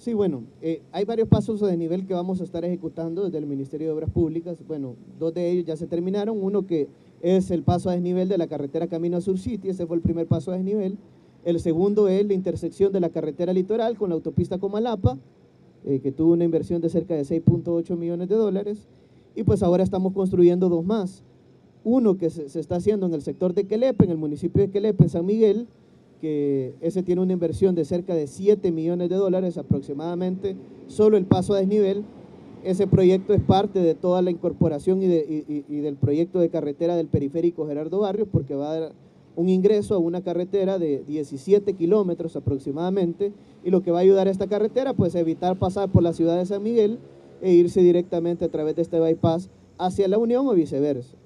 Sí, bueno, eh, hay varios pasos de nivel que vamos a estar ejecutando desde el Ministerio de Obras Públicas. Bueno, dos de ellos ya se terminaron. Uno que es el paso a desnivel de la carretera Camino Sur City, ese fue el primer paso a desnivel. El segundo es la intersección de la carretera litoral con la autopista Comalapa, eh, que tuvo una inversión de cerca de 6.8 millones de dólares. Y pues ahora estamos construyendo dos más. Uno que se, se está haciendo en el sector de Quelepe, en el municipio de Quelepe, en San Miguel, que ese tiene una inversión de cerca de 7 millones de dólares aproximadamente, solo el paso a desnivel. Ese proyecto es parte de toda la incorporación y, de, y, del proyecto de carretera del periférico Gerardo Barrios, porque va a dar un ingreso a una carretera de 17 kilómetros aproximadamente, y lo que va a ayudar a esta carretera, pues evitar pasar por la ciudad de San Miguel e irse directamente a través de este bypass hacia la Unión o viceversa.